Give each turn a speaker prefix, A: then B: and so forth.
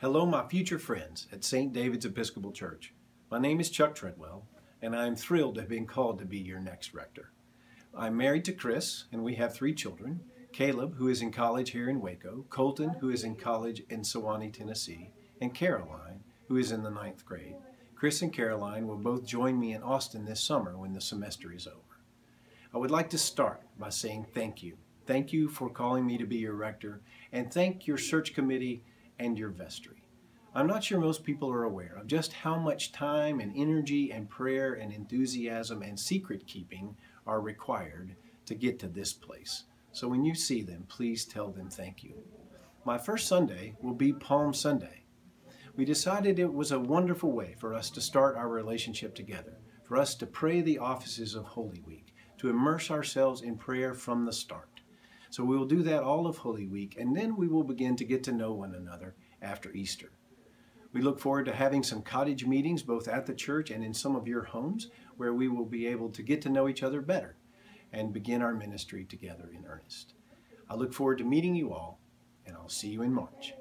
A: Hello, my future friends at St. David's Episcopal Church. My name is Chuck Treadwell, and I am thrilled to have been called to be your next rector. I'm married to Chris, and we have three children Caleb, who is in college here in Waco, Colton, who is in college in Sewanee, Tennessee, and Caroline, who is in the ninth grade. Chris and Caroline will both join me in Austin this summer when the semester is over. I would like to start by saying thank you. Thank you for calling me to be your rector, and thank your search committee and your vestry. I'm not sure most people are aware of just how much time and energy and prayer and enthusiasm and secret keeping are required to get to this place. So when you see them, please tell them thank you. My first Sunday will be Palm Sunday. We decided it was a wonderful way for us to start our relationship together, for us to pray the offices of Holy Week, to immerse ourselves in prayer from the start. So we will do that all of Holy Week, and then we will begin to get to know one another after Easter. We look forward to having some cottage meetings both at the church and in some of your homes where we will be able to get to know each other better and begin our ministry together in earnest. I look forward to meeting you all, and I'll see you in March.